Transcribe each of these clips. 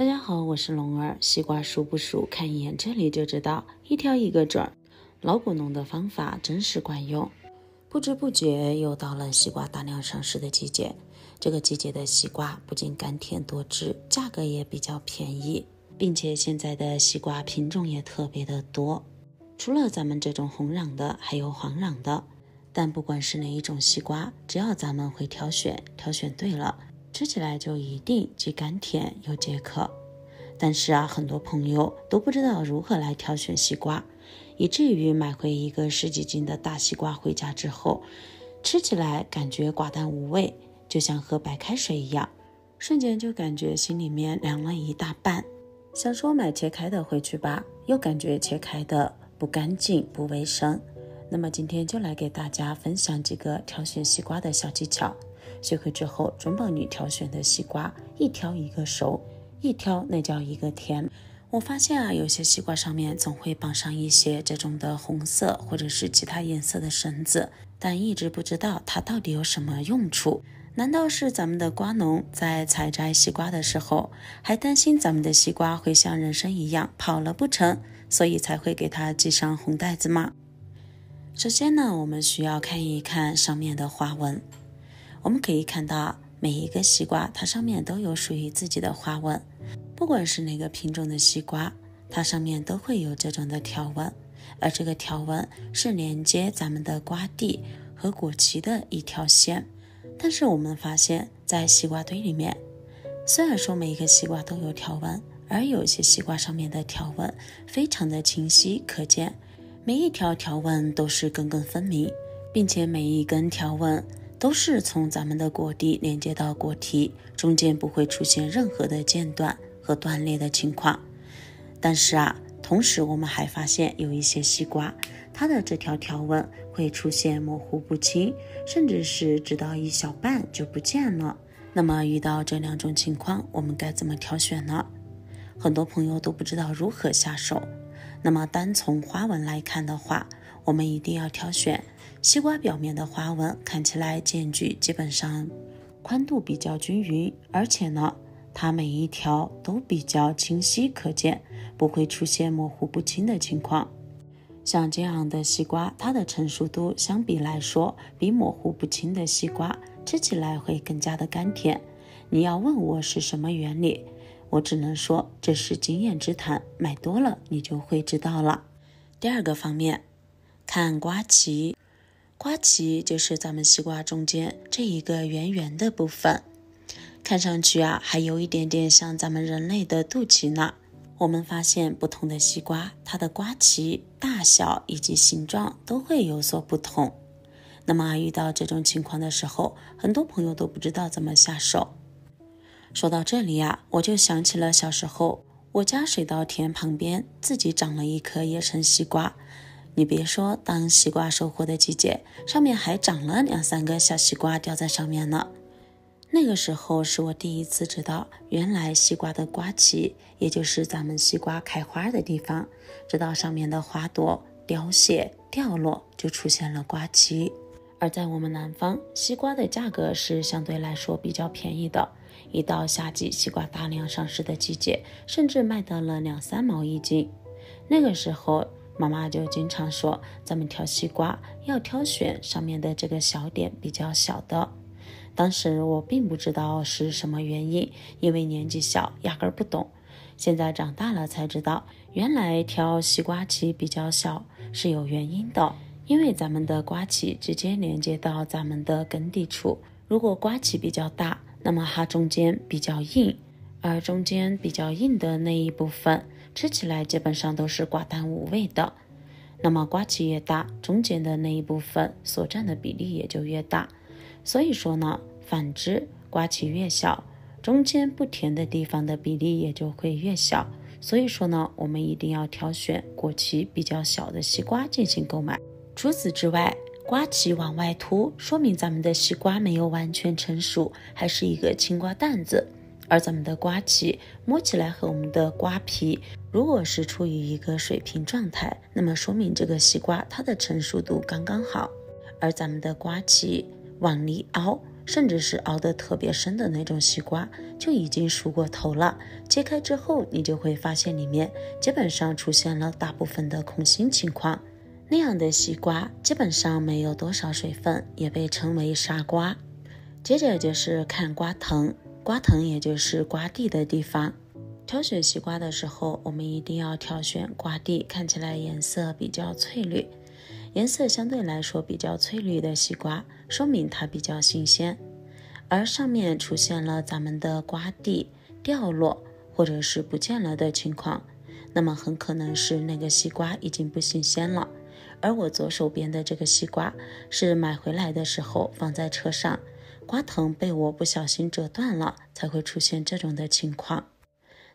大家好，我是龙儿。西瓜熟不熟，看一眼这里就知道，一挑一个准儿。老果农的方法真是管用。不知不觉又到了西瓜大量上市的季节。这个季节的西瓜不仅甘甜多汁，价格也比较便宜，并且现在的西瓜品种也特别的多。除了咱们这种红瓤的，还有黄瓤的。但不管是哪一种西瓜，只要咱们会挑选，挑选对了。吃起来就一定既甘甜又解渴，但是啊，很多朋友都不知道如何来挑选西瓜，以至于买回一个十几斤的大西瓜回家之后，吃起来感觉寡淡无味，就像喝白开水一样，瞬间就感觉心里面凉了一大半。想说买切开的回去吧，又感觉切开的不干净不卫生。那么今天就来给大家分享几个挑选西瓜的小技巧。学会之后，准保你挑选的西瓜一挑一个熟，一挑那叫一个甜。我发现啊，有些西瓜上面总会绑上一些这种的红色或者是其他颜色的绳子，但一直不知道它到底有什么用处。难道是咱们的瓜农在采摘西瓜的时候，还担心咱们的西瓜会像人参一样跑了不成，所以才会给它系上红带子吗？首先呢，我们需要看一看上面的花纹。我们可以看到，每一个西瓜它上面都有属于自己的花纹，不管是哪个品种的西瓜，它上面都会有这种的条纹，而这个条纹是连接咱们的瓜蒂和果脐的一条线。但是我们发现，在西瓜堆里面，虽然说每一个西瓜都有条纹，而有些西瓜上面的条纹非常的清晰可见，每一条条纹都是根根分明，并且每一根条纹。都是从咱们的果蒂连接到果体，中间不会出现任何的间断和断裂的情况。但是啊，同时我们还发现有一些西瓜，它的这条条纹会出现模糊不清，甚至是直到一小半就不见了。那么遇到这两种情况，我们该怎么挑选呢？很多朋友都不知道如何下手。那么单从花纹来看的话，我们一定要挑选。西瓜表面的花纹看起来间距基本上宽度比较均匀，而且呢，它每一条都比较清晰可见，不会出现模糊不清的情况。像这样的西瓜，它的成熟度相比来说，比模糊不清的西瓜吃起来会更加的甘甜。你要问我是什么原理，我只能说这是经验之谈，买多了你就会知道了。第二个方面，看瓜脐。瓜脐就是咱们西瓜中间这一个圆圆的部分，看上去啊，还有一点点像咱们人类的肚脐呢。我们发现不同的西瓜，它的瓜脐大小以及形状都会有所不同。那么遇到这种情况的时候，很多朋友都不知道怎么下手。说到这里啊，我就想起了小时候，我家水稻田旁边自己长了一颗野生西瓜。你别说，当西瓜收获的季节，上面还长了两三个小西瓜掉在上面呢。那个时候是我第一次知道，原来西瓜的瓜脐，也就是咱们西瓜开花的地方，直到上面的花朵凋谢掉落，就出现了瓜脐。而在我们南方，西瓜的价格是相对来说比较便宜的，一到夏季西瓜大量上市的季节，甚至卖到了两三毛一斤。那个时候。妈妈就经常说，咱们挑西瓜要挑选上面的这个小点比较小的。当时我并不知道是什么原因，因为年纪小，压根儿不懂。现在长大了才知道，原来挑西瓜脐比较小是有原因的。因为咱们的瓜脐直接连接到咱们的根蒂处，如果瓜脐比较大，那么它中间比较硬，而中间比较硬的那一部分。吃起来基本上都是寡淡无味的，那么瓜脐越大，中间的那一部分所占的比例也就越大。所以说呢，反之，瓜脐越小，中间不甜的地方的比例也就会越小。所以说呢，我们一定要挑选果脐比较小的西瓜进行购买。除此之外，瓜脐往外凸，说明咱们的西瓜没有完全成熟，还是一个青瓜蛋子。而咱们的瓜脐摸起来和我们的瓜皮，如果是处于一个水平状态，那么说明这个西瓜它的成熟度刚刚好。而咱们的瓜脐往里凹，甚至是凹得特别深的那种西瓜，就已经熟过头了。切开之后，你就会发现里面基本上出现了大部分的空心情况。那样的西瓜基本上没有多少水分，也被称为沙瓜。接着就是看瓜藤，瓜藤也就是瓜蒂的地方。挑选西瓜的时候，我们一定要挑选瓜蒂看起来颜色比较翠绿。颜色相对来说比较翠绿的西瓜，说明它比较新鲜。而上面出现了咱们的瓜蒂掉落或者是不见了的情况，那么很可能是那个西瓜已经不新鲜了。而我左手边的这个西瓜是买回来的时候放在车上，瓜藤被我不小心折断了，才会出现这种的情况。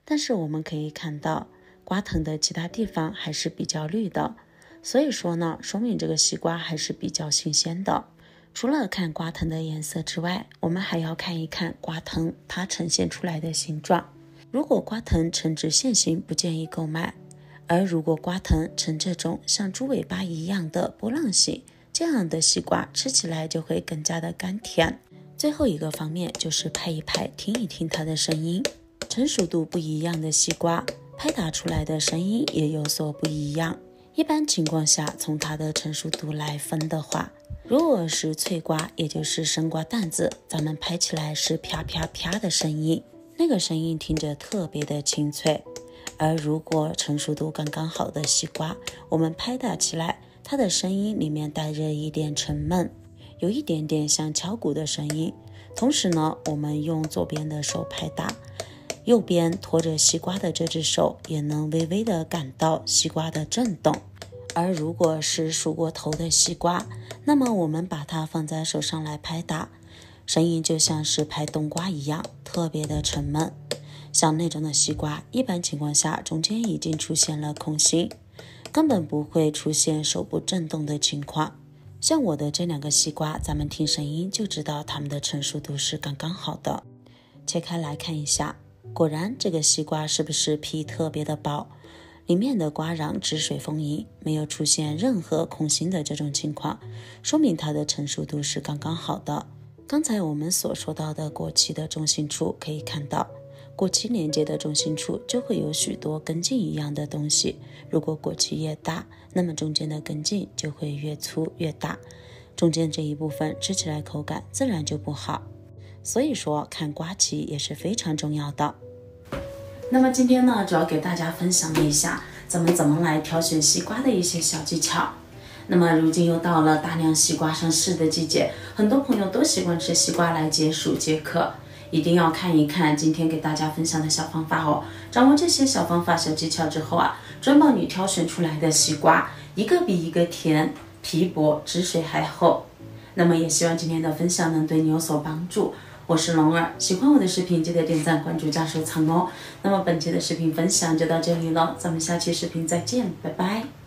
但是我们可以看到，瓜藤的其他地方还是比较绿的。所以说呢，说明这个西瓜还是比较新鲜的。除了看瓜藤的颜色之外，我们还要看一看瓜藤它呈现出来的形状。如果瓜藤呈直线型，不建议购买；而如果瓜藤呈这种像猪尾巴一样的波浪形，这样的西瓜吃起来就会更加的甘甜。最后一个方面就是拍一拍，听一听它的声音。成熟度不一样的西瓜，拍打出来的声音也有所不一样。一般情况下，从它的成熟度来分的话，如果是脆瓜，也就是生瓜蛋子，咱们拍起来是啪啪啪的声音，那个声音听着特别的清脆；而如果成熟度刚刚好的西瓜，我们拍打起来，它的声音里面带着一点沉闷，有一点点像敲鼓的声音。同时呢，我们用左边的手拍打，右边托着西瓜的这只手也能微微的感到西瓜的震动。而如果是熟过头的西瓜，那么我们把它放在手上来拍打，声音就像是拍冬瓜一样，特别的沉闷。像那种的西瓜，一般情况下中间已经出现了空心，根本不会出现手部震动的情况。像我的这两个西瓜，咱们听声音就知道它们的成熟度是刚刚好的。切开来看一下，果然这个西瓜是不是皮特别的薄？里面的瓜瓤汁水丰盈，没有出现任何空心的这种情况，说明它的成熟度是刚刚好的。刚才我们所说到的果期的中心处，可以看到果期连接的中心处就会有许多根茎一样的东西。如果果期越大，那么中间的根茎就会越粗越大，中间这一部分吃起来口感自然就不好。所以说，看瓜期也是非常重要的。那么今天呢，主要给大家分享一下咱们怎么来挑选西瓜的一些小技巧。那么如今又到了大量西瓜上市的季节，很多朋友都喜欢吃西瓜来解暑解渴，一定要看一看今天给大家分享的小方法哦。掌握这些小方法、小技巧之后啊，专帮你挑选出来的西瓜一个比一个甜，皮薄汁水还厚。那么也希望今天的分享能对你有所帮助。我是龙儿，喜欢我的视频记得点赞、关注、加收藏哦。那么本期的视频分享就到这里了，咱们下期视频再见，拜拜。